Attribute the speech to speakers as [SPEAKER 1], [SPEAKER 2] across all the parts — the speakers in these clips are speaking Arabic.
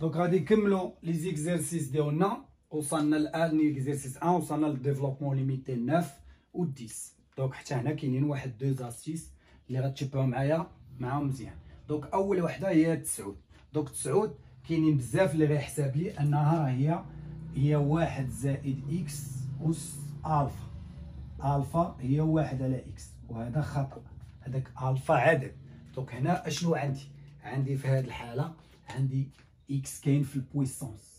[SPEAKER 1] donc غادي نكملوا les exercices ديالنا وصلنا الان l'exercice 1 وصلنا لل développement limité 9 و 10 donc حتى هنا كاينين واحد deux astuces اللي غتشبعوا معايا معاهم مزيان. donc أول وحدة هي تسعود. donc تسعود كاينين بزاف اللي غيحسب لي أنها هي هي واحد زائد x اس ألفا. ألفا هي واحد على x. وهذا خطأ. هذاك ألفا عدد. donc هنا أشنو عندي؟ عندي في هذه الحالة عندي x كاين في ال puissance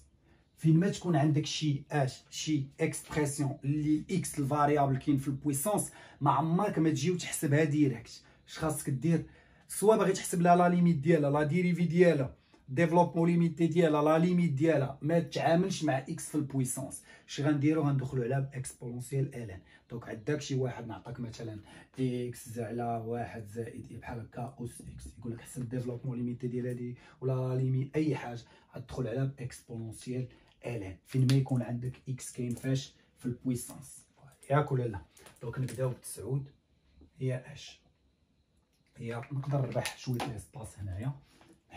[SPEAKER 1] فين ما تكون عندك شي اش شي expression اللي x ال variable كاين في ال puissance ما عمرك ما تجي وتحسبها directe. اش خاصك دير؟ soit باغي تحسب لها la limite ديالها la dérivée ديالها. développement limité ديالها la limite ديالها ما تتعاملش مع x في ال puissance اش غنديرو غندخلو على ب exponentielle ln donc عندك شي واحد نعطيك مثلا x على واحد زائد اي بحال هكا اس x يقول لك حسب développement limité ديال هادي ولا limite اي حاجة غتدخل على ب exponentielle ln فين ما يكون عندك x كاين فاش في ال puissance ياك ولا لا donc نبداو بالتسعود هي اش هي نقدر نربح شوية l'espace هنايا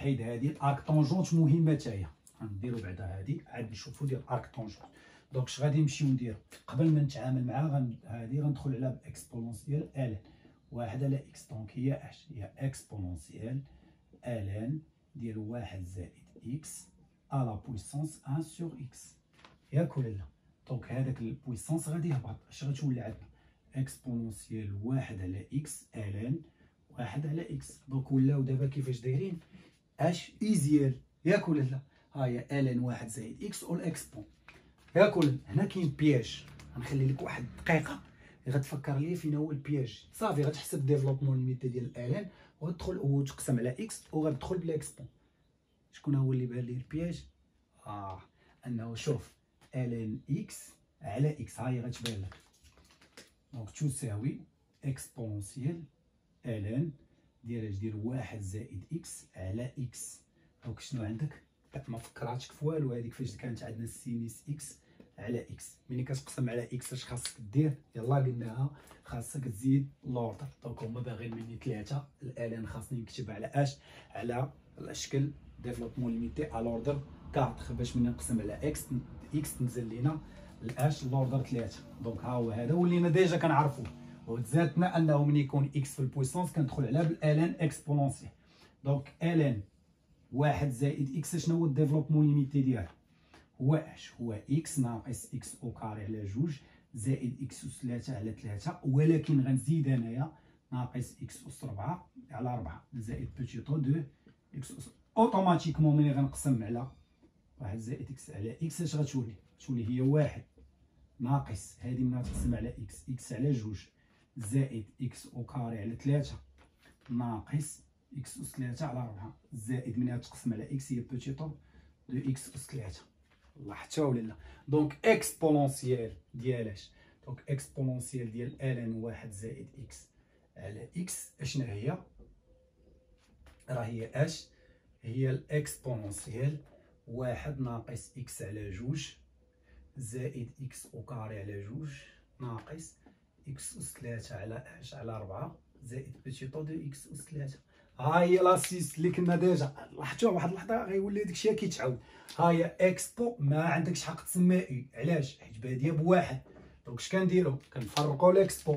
[SPEAKER 1] نحيد هادي ال arc tangente مهمة حتى هي غنديرو بعدا هادي عاد نشوفو ديال ال arc tangente donc اش غادي نمشيو نديرو. قبل ما نتعامل معاها غن... هادي غندخل على ب exponentielle ln واحد على x donc هي اش هي exponentielle ln ديال واحد زائد x على puissance 1 sur x ياك ولا لا donc هذاك ال puissance غادي يهبط. اش غتولي عندنا؟ exponentielle واحد على x ln واحد على x donc ولاو دابا كيفاش دايرين؟ اش ايزيال ياك ولا لا. ها هي ln واحد زائد x أو l'expo ياك ولا هنا كاين piège غنخلي لك واحد الدقيقه غتفكر لي فين هو ال piège صافي غتحسب développement limité ديال ال ln وغتدخل وتقسم على x وغتدخل ب l'expo شكون هو اللي بان لي ال piège آه. أنه شوف ln x على x ها هي غتبان لك. donc تساوي exponentielle ln ديال اش ديال واحد زائد x على x. donc شنو عندك؟ ما فكراتك في والو هذيك فاش كانت عندنا sinus x على x. ملي كتقسم على x اش خاصك دير؟ يلا قلناها. خاصك تزيد l'ordre. donc هما باغيين مني ثلاثة ln خاصني نكتب على أش على الشكل développement limité على l'ordre 4 باش ملي نقسم على إكس إكس تنزل لينا الأش l'ordre 3 donc ها هو هذا ولينا déjà كنعرفوه وتزادنا أنه ملي يكون x في ال puissance كندخل على بال ln exponentielle donc ln واحد زائد x شنو هو ال développement limité ديالها هو اش هو x ناقص x au carré على جوج زائد x اس ثلاثة على ثلاثة ولكن غنزيد انايا ناقص x اس ربعة على ربعة زائد petit o de x اس automatiquement ملي غنقسم على واحد زائد إكس على إكس اش غتولي؟ تولي هي واحد ناقص هادي من غتقسم على إكس إكس على جوج. زائد x au carré على ثلاثة ناقص x أس ثلاثة على ربعة. زائد من تقسم على x هي petit o de x أس ثلاثة حتى ولا لا. donc exponentielle ديال إش؟ donc exponentielle ديال ln واحد زائد إكس على إكس. اشنا هي؟ راه هي إش. هي ال exponentielle واحد ناقص x على جوج. زائد x au carré على جوج ناقص x اس ثلاثة على اش على ربعة زائد petit o de x اس ثلاثة ها هي لاسيس اللي كنا déjà. لاحظتوا؟ واحد اللحظة غيولي داكشي كيتعاود ها هي إكسبو ما عندكش حق تسمى u علاش؟ حيت بادية بواحد. donc إش كنديرو؟ كنفرقوا الإكسبو.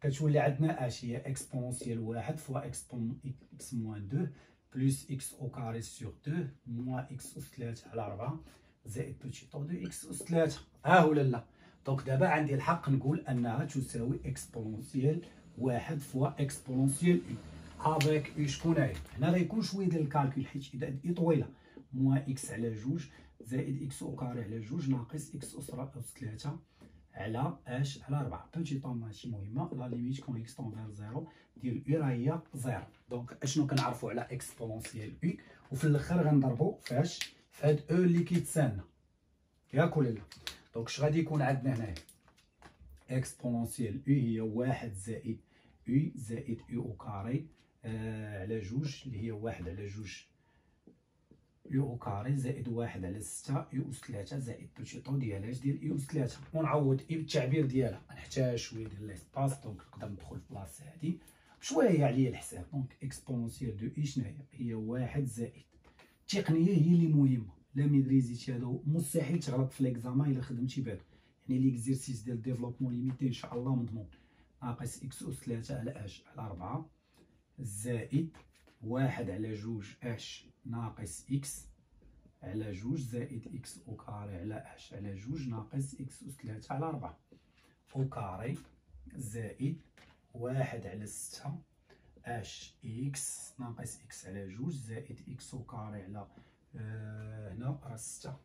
[SPEAKER 1] كتولي عندنا اش هي exponentielle واحد fois expon x moins 2 plus x au carré sur 2 moins x اس 3 على 4 زائد petit o de x اس 3 ها ولا لا. donc دابا عندي الحق نقول انها تساوي exponentielle واحد fois exponentielle u avec u شكون هي هنا غيكون شوية ديال ال calcul حيت اذا u طويله moins x على جوج زائد x au carré على جوج ناقص x اس ثلاثة على اش على 4 petit o ماشي مهمه la limite quand x tend vers zéro ديال u راه هي zéro donc اشنو كنعرفوا على exponentielle u وفي الآخر غنضربوا فاش في هاد أو اللي كيتسنى ياك ولا لا donc اش غادي يكون عندنا هنايا exponentielle u هي واحد زائد u زائد u au carré على جوج اللي هي واحد. على جوج u au carré زائد واحد على ستة. u اس ثلاثة زائد petit o ديال اش ديال u اس ثلاثة. ونعوض u بالتعبير ديالها. غنحتاج شوية ديال l'espace donc نقدر ندخل في بلاصة هادي. بشوية عليا الحساب. donc exponentielle de u شنو هي؟ هي واحد زائد. التقنية هي اللي مهمة. لا ميدريزيتي هادو. مستحيل تغلط في l'examen إلا خدمتي بهادو يعني les exercices ديال développement limité إن شاء الله مضمون. ناقص x اس 3 على إش على 4 زائد واحد على جوج إش ناقص x على جوج. زائد x au carré على إش على جوج ناقص x اس 3 على 4 أو كاري. زائد واحد على ستة إش إكس ناقص إكس على جوج. زائد إكس أو كاري على آه هنا راه ستة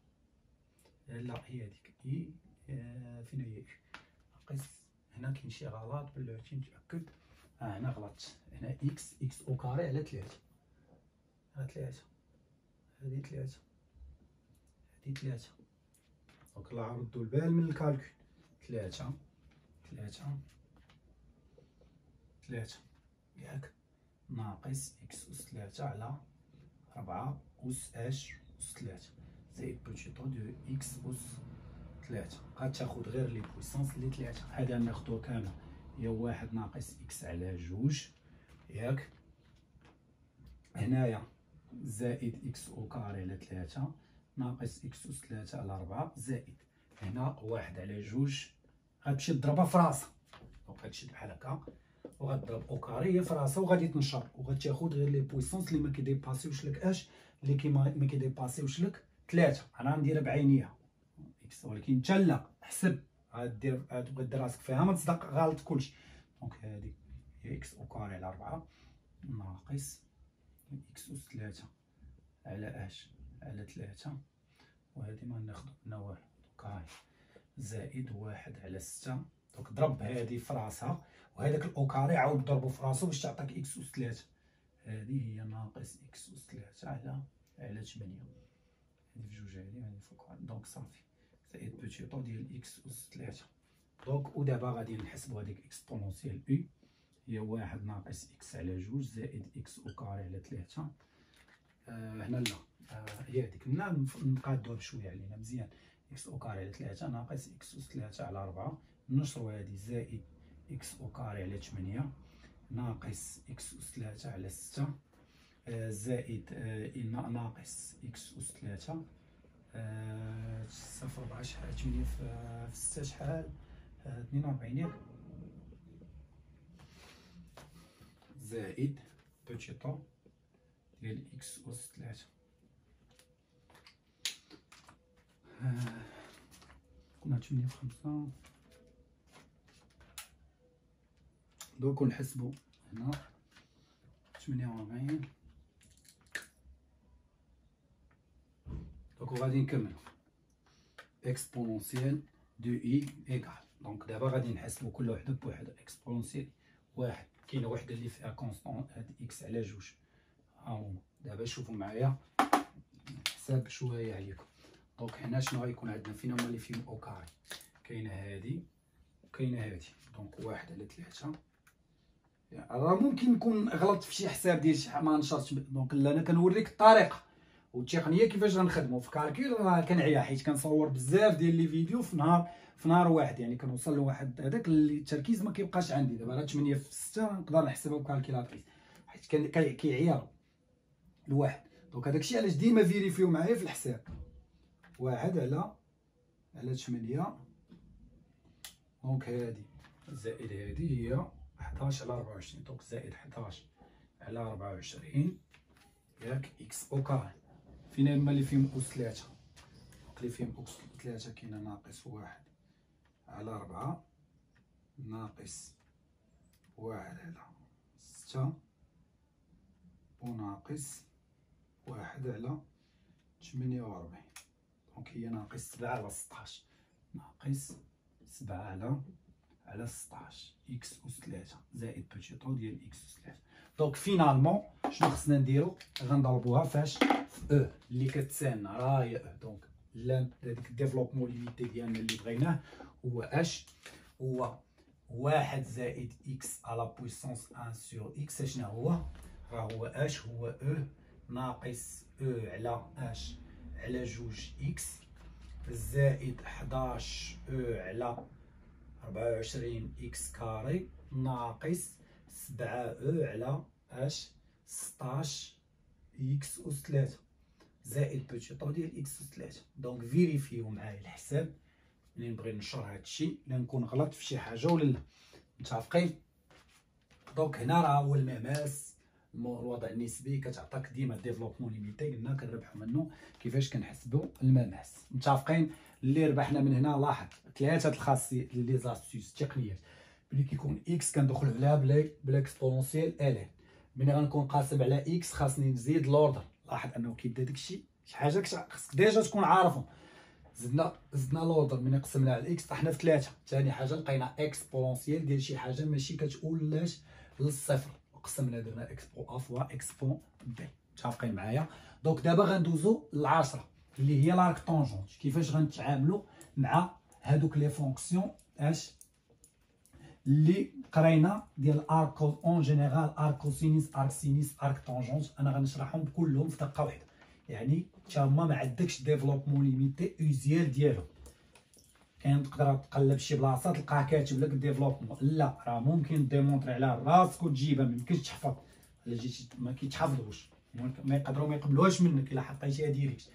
[SPEAKER 1] لا هي هذيك. إي آه فين هي؟ ناقص هنا كاين شي غلط بلاتي نتأكد. آه هنا غلطت هنا إكس إكس أو كاري على ثلاثة على ثلاثة هادي ثلاثة هادي ثلاثة donc لا ردو البال من ال calcul. ثلاثة ثلاثة ثلاثة ياك. ناقص x أس ثلاثة على ربعة أس أش أس ثلاثة زائد petit o de x أس ثلاثة غتاخد غير les puissances لي ثلاثة هادا ناخدو كامل. هي واحد ناقص x على جوج. ياك. هنايا زائد x au carré على ثلاثة ناقص x أس ثلاثة على ربعة زائد هنا واحد على جوج. غتمشي تضربها في راسها. donc هادشي بحال هكا. وغضرب au carré في راسها وغادي تنشر. وغتاخد غير les puissances اللي ما كيديباسيوش لك اش اللي كيما ما كيديباسيوش لك ثلاثة أنا نديرها بعينيها x ولكن انت لا حسب. غدير تبغي دير راسك فيها ما تصدق غلط كلشي donc هادي هي x au carré على 4 ناقص x اس 3 على اش؟ على 3 وهادي ما ناخدو هنا والو زائد واحد على ستة. donc ضرب هادي في راسها وهذاك ال au carré عاود ضربو في راسو باش تعطيك x اس ثلاثة. هادي هي ناقص x اس ثلاثة. على على تمنية هادي في جوج هادي هادي فوق donc صافي زائد petit o ديال x اس ثلاثة. donc ودابا غادي نحسبو هاديك exponentielle u هي واحد ناقص x على جوج زائد x au carré على ثلاثة. آه هنا لا. آه هي هاديك نقادوها بشوية علينا. مزيان. x au carré على ثلاثة ناقص x اس ثلاثة على ربعة نشرو هادي زائد x au carré على تمنية ناقص x اس ثلاثة على ستة آه زائد آه ناقص x أس ثلاثة آه صفر ربعة شحال تمنية في ستة شحال اثنين وربعين ياك زائد petit o ديال x أس ثلاثة كنا تمنية في خمسة. دوك نحسبو هنا. تمنية وربعين دوك غادي نكملو exponentielle de e égale donc دابا غادي نحسبو كل وحدة بوحدها exponentielle واحد. كاينة وحدة اللي فيها constante هاد x على جوج. ها هما دابا شوفوا معايا. حساب شوية عليكم. donc هنا شنو غيكون عندنا؟ فين هما اللي فيهم au carré كاينة هادي. وكاينه هادي. donc واحد على ثلاثة راه ممكن نكون غلطت في شي حساب ديال شي ما نشرتش donc أنا كنوريك الطريقة. والتقنيه كيفاش غنخدمو. في calcul راه كنعيا حيت كنصور بزاف ديال les vidéos في نهار في نهار واحد. يعني كنوصل لواحد هذاك التركيز ما كيبقاش عندي. دابا راه 8 في 6 نقدر نحسبها ب calculatrice حيت كيعيا الواحد. donc هذاك الشيء علاش ديما vérifi يو معايا في الحساب. واحد على على تمنية. donc هادي. زائد هادي هي حداش على ربعة وعشرين donc زائد حداش على ربعة وعشرين. ياك x au carré فين هما اللي فيهم تلاتة donc اللي فيهم أس تلاتة كاينة ناقص واحد على ربعة ناقص واحد على ستة وناقص واحد على تمنية وربعين donc هي ناقص سبعة على سطاش ناقص سبعة على على سطاش x أس تلاتة زائد petit o ديال x أس تلاتة donc finalement شنو خصنا نديرو؟ غنضربوها فاش في e اللي كتسالنا راه هي e donc لا هذيك ال développement limité ديالنا اللي بغيناه هو اش هو واحد زائد x على puissance un sur x اشنا هو؟ راه هو اش هو e ناقص e على اش على جوج x زائد حداش e على ربعة وعشرين x carré ناقص سبعة e على أش ستاش x أس تلاتة زائد petit o ديال x أس 3 donc vérifi يو معايا الحساب. ملي نبغي نشر هادشي؟ لا نكون غلط في شي حاجة ولا لا. متفقين؟ donc هنا راه هو المماس الوضع النسبي كتعطيك ديما développement limité قلنا كنربحو منه كيفاش كنحسبوا المماس متفقين؟ اللي ربحنا من هنا لاحظ ثلاثة الخاصيه les astuces تقنيات. ملي كيكون x كندخل عليها بلا ب l'exponentielle ملي غنكون قاسم على x خاصني نزيد l'ordre لاحظ أنه كيبدا داكشي شي حاجة خاصك déjà تكون عارفهم. زدنا زدنا l'ordre ملي قسمنا على x طحنا في ثلاثة ثاني حاجة لقينا exponentielle ديال شي حاجة ماشي كتقولش للصفر. وقسمنا درنا expo a fois expo b. متفقين معايا؟ donc دابا غندوزو للعشرة اللي هي l'arc tangente كيفاش غنتعاملوا مع هادوك les fonctions؟ أش؟ اللي قرينا ديال arc en général arc sinus arc sinus arc tangente أنا غنشرحهم كلهم في دقة واحدة. يعني حتى هما ما عندكش développement limité usuel ديالهم. كاين تقدر تقلب شي بلاصة تلقاه كاتب لك développement لا راه ممكن démontr ي على راسك وتجيبها ما يمكنش تحفظ. إلا جيتي ما كيتحفظوش. ما يقدروا ما يقبلوهاش منك إلا حطيتيها direct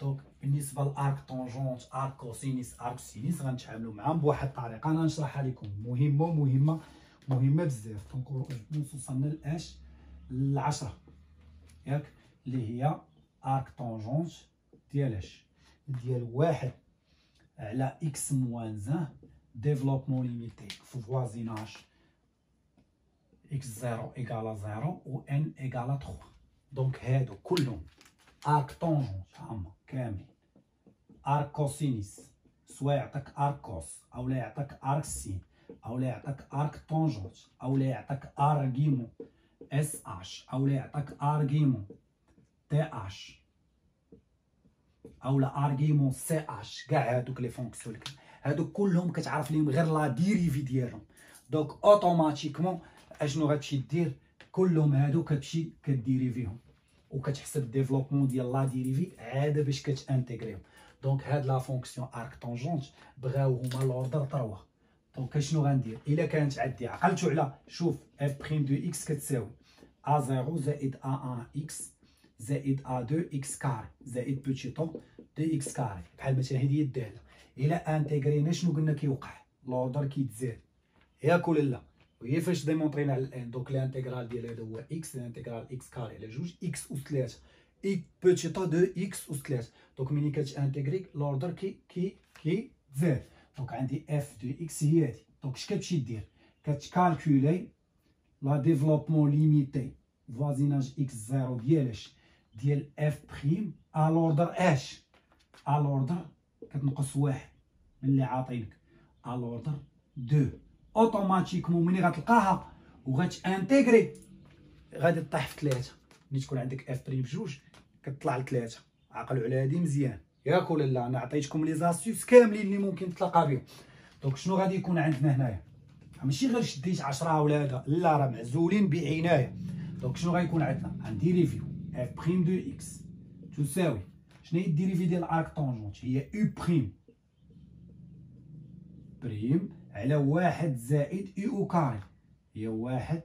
[SPEAKER 1] donc بالنسبة ل arc tangente arc cosinus arc sinus غنتعاملوا معاهم بواحد الطريقة. أنا نشرحها لكم. مهمة مهمة مهمة بزاف. donc وصلنا لاش العشرة. ياك؟ اللي هي arc tangente ديال اش ديال واحد. على x moins un développement limité في voisinage x zéro égale à zéro و n égale à trois donc هادو كلهم arc tangente هما كامل arc cosinus soit يعطيك arc cos أو لا يعطيك arc sin أو لا يعطيك arc tangente أو لا يعطيك argument sh أو لا يعطيك argument th اولا argument ch كاع هادوك les fonctions هادوك كلهم كتعرف ليهم غير la dérivée ديالهم. donc automatiquement أشنو غتمشي دير؟ كلهم هادو كتمشي ك dériv يهم. وكتحسب développement ديال la dérivée عاد باش كت intégr يهم دونك هاد la fonction arc tangente بغاو هما l'ordre 3 donc شنو غندير؟ إلا كانت عندي عقلتو على شوف f prime de x كتساوي. a 0 زائد a 1 x زائد a 2 x carré زائد petit o de x carré بحال مثلا هذه هي الداله الا intégr ينا شنو قلنا كيوقع l'ordre كيتزاد ياك ولا لا وهي فاش démontr ينا على الان donc l'intégrale ديال هذا هو x l'intégrale x carré على جوج x أس 3 et petit o de x أس 3 donc ملي كت intégr ي l'ordre كي كي كي زاد donc عندي f de x هي هادي donc اش كتمشي دير كت calcul ي le développement limité voisinage x zéro ديالاش ديال f prime à l'ordre اش l'ordre كتنقص واحد. من اللي عاطينك. l'ordre deux automatiquement ملي غتلقاها وغت intégrer. غادي طيح في ثلاثة ملي تكون عندك f prime بجوج كتطلع لثلاثة عقلوا على هادي مزيان. ياك ولا لا؟ أنا عطيتكم les astuces كاملين اللي ممكن تلقى بهم. donc شنو غادي يكون عندنا هنايا؟ ماشي غير شديت 10 ولا هذا لا راه معزولين بعناية. donc شنو غيكون عندنا؟ غندير vérifiez f prime de x تساوي شنو هي ال dérivée ديال arc tangente هي u prime prime على واحد زائد u au carré هي واحد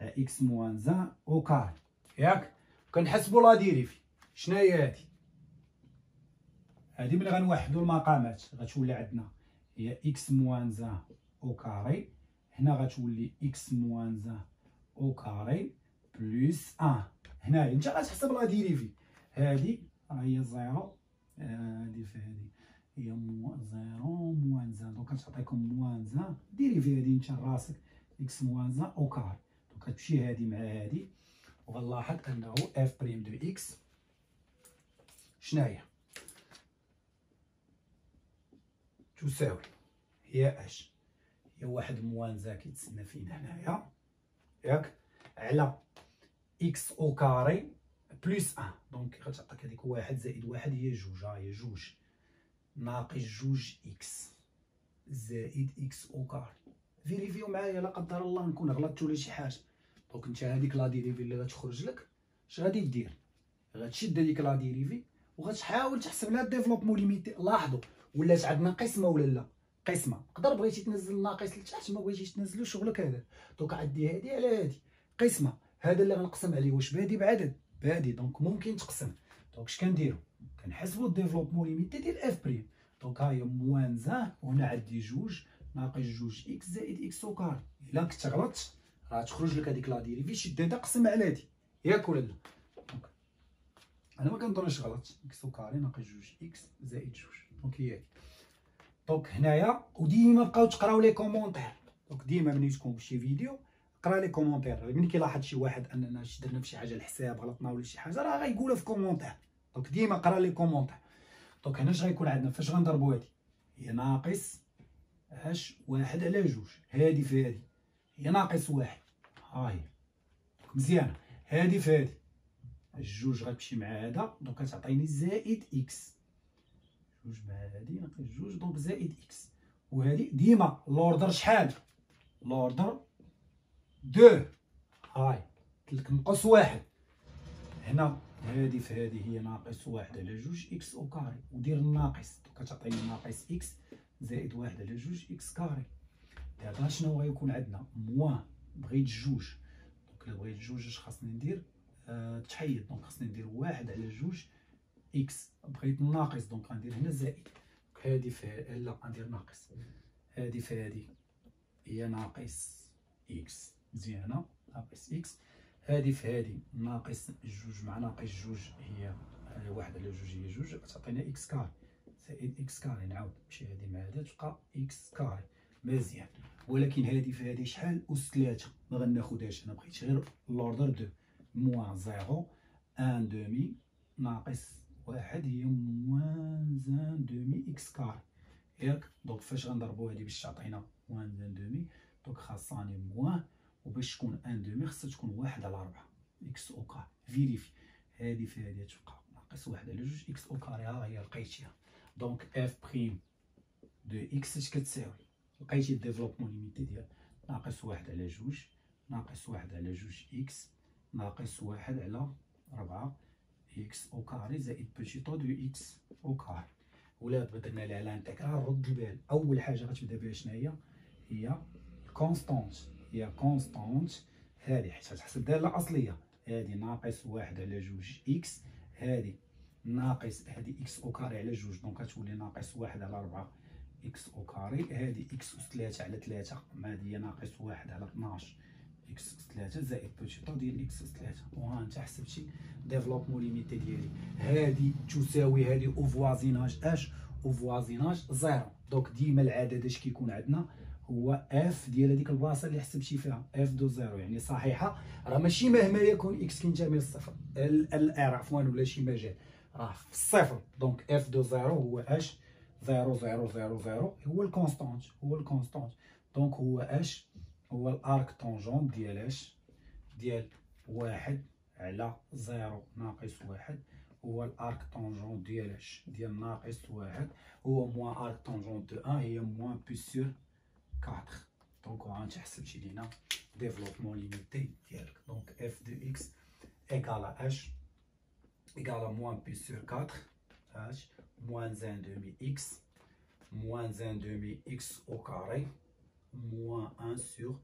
[SPEAKER 1] على x moins un au carré ياك كنحسبو la dérivée شنو هي هادي؟ هادي ملي غنوحدو المقامات. غتولي عندنا هي x moins un au carré هنا غتولي x moins un au carré plus un هنايا انت غتحسب la dérivée هادي راه هي zéro. هادي في هادي هي moins zéro moins un donc كتعطيكم moins un dérivée هادي انت راسك. x moins un au carré. donc كتمشي هادي مع هادي وغنلاحظ أنه f prime de x شناهي تساوي. هي اش هي واحد moins un كيتسنى فينا هنايا. ياك؟ على x au carré plus un donc غتعطيك هذيك واحد زائد واحد هي جوج هي جوج ناقص جوج x زائد x au carré vérifiez معايا لا قدر الله نكون غلطت ولا شي حاجة donc انت هذيك la dérivée اللي غتخرج لك اش غادي دير غتشد هذيك la dérivée وغتحاول تحسب لها développement limité لاحظوا ولات عندنا قسمه ولا لا قسمه تقدر بغيتي تنزل ناقص لتحت ما بغيتيش تنزلو شغلك هذا donc عندي هادي على هادي قسمه هذا اللي غنقسم عليه. واش بادي بعدد؟ بادي donc ممكن تقسم. donc اش كنديرو؟ كنحسبو ال développement limité ديال f prime. donc ها هي moins un وهنا عندي جوج ناقص جوج x زائد x au carré الا كنت غلطت راه تخرج لك هذيك la dérivée شد هذا قسم على هادي. ياك ولا لا؟ أنا ما كنظنش غلط. x au carré ناقص جوج x زائد جوج. donc هي هادي. donc هنايا وديما بقاو تقراو les commentaires. donc ديما ملي تكون شي فيديو قرا les commentaires ملي كيلاحظ شي واحد أننا درنا في شي حاجة الحساب غلطنا ولا شي حاجة راه غيقولها في commentaire donc ديما قرا les commentaires donc هنا اش غيكون عندنا؟ فاش غنضربو هادي؟ هي ناقص اش واحد على جوج. هادي في هادي. هي ناقص واحد. ها هي. مزيانة. هادي في هادي. الجوج غتمشي مع هذا. donc غتعطيني زائد x. جوج مع هادي ناقص جوج. donc زائد x. وهادي ديما l'ordre شحال؟ l'ordre deux. هاي قلت نقص واحد. هنا هادي في هادي هي ناقص واحد على جوج x au carré. ودير الناقص كتعطيني ناقص x زائد واحد على جوج x carré. دابا شنو غيكون عندنا؟ moins بغيت جوج. donc إلا بغيت جوج اش خاصني ندير؟ أه تحيد. donc خاصني ندير واحد على جوج x. بغيت ناقص donc غندير هنا زائد. هادي في لا غندير ناقص. هادي في هادي هي ناقص إكس. مزيانة ناقص إكس هادي في هادي ناقص جوج مع ناقص جوج هي واحد على جوج هي جوج غتعطينا x carré. زائد x carré نعاود نمشي هادي مع هادي تبقى x carré. مزيان. ولكن هادي في هادي شحال؟ أس تلاتة ما غناخدهاش. أنا بغيت غير l'ordre deux. moins zéro un demi ناقص واحد هي moins un demi x carré ياك؟ donc فاش غنضربو هادي باش تعطينا moins un demi donc خاصاني moins وباش تكون un demi خاصها تكون واحد على ربعة. x au carré vérifie هادي في هادي تبقى. ناقص واحد على جوج. x au carré ها هي لقيتيها. donc f prime de x اش كتساوي. لقيتي ال développement limité ديال ناقص واحد على جوج. ناقص واحد على جوج x ناقص واحد على ربعة. x au carré زائد petit o de x au carré ولا بدلنا لها l'intégrale رد البال. أول حاجة غتبدا بها شنو هي هي constante هي constante هادي حيت غتحسب الدالة الأصلية. هادي ناقص واحد على جوج إكس هادي ناقص هادي x au carré على جوج. donc غتولي ناقص واحد على ربعة x au carré. هادي x اس تلاتة على هادي هي ناقص واحد على 12 x اس تلاتة زائد petit o ديال x اس تلاتة وها أنت حسبتي développement limité ديالي. هادي تساوي هادي au voisinage اش au voisinage zéro donc ديما العدد اش كيكون عندنا؟ هو f ديال هذيك البلاصة اللي حسبتي فيها. f de zéro. يعني صحيحة راه ماشي مهما يكون x كينتمي ل R عفوا ولا شي مجال راه في الصفر. donc f de zéro هو اش zéro zéro zéro zéro. هو ال constante هو ال constante donc هو اش هو ال arc tangente ديال اش ديال واحد على zéro ناقص واحد. هو l'arc tangente ديال اش ديال ناقص واحد. هو moins arc tangente de un هي moins pi sur quatre donc ها انت حسبتي لينا développement limité ديالك donc f de x égale اش égale moins pi sur quatre اش moins 1 demi x, moins 1 demi x au carré, moins 1 sur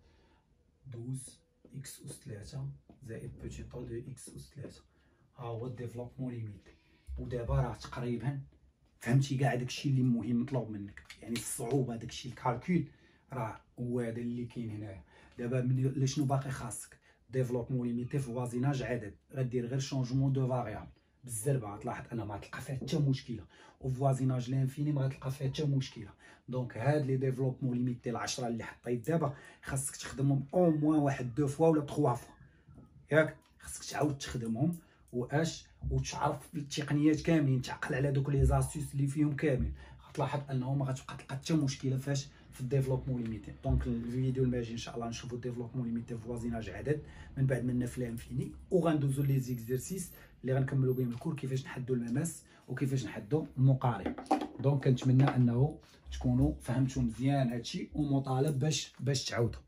[SPEAKER 1] 12 x أس 3 زائد petit o de x أس 3 ها هو ال développement limité ودابا راه تقريبا فهمتي كاع داكشي اللي مهم مطلوب منك يعني الصعوبه داكشي ال calcul راه هو هذا اللي كاين هنايا دابا شنو باقي خاصك؟ développement limité في voisinage عدد. غدير غير changement de variable بالزربة غتلاحظ أنا ما تلقى فيها حتى مشكلة. و voisinage l'infini ما غتلقى فيها حتى مشكلة. donc هاد les développements limités العشرة اللي حطيت دابا خاصك تخدمهم au moins واحد deux fois ولا trois fois ياك؟ خاصك تعاود تخدمهم. وأش؟ وتعرف التقنيات كاملين. تعقل على دوك les astuces اللي فيهم كاملين. غتلاحظ انه ما غتبقى تلقى حتى مشكلة. فاش؟ في ال développement limité donc الفيديو الماجي ان شاء الله نشوفوا ال développement limité في voisinage عدد من بعد منا في l'infini وغندوزو les exercices اللي غنكملوا بهم ال cours كيفاش نحدوا المماس وكيفاش نحدوا المقارب donc كنتمنى انه تكونوا فهمتوا مزيان هادشي ومطالب باش باش تعاودوا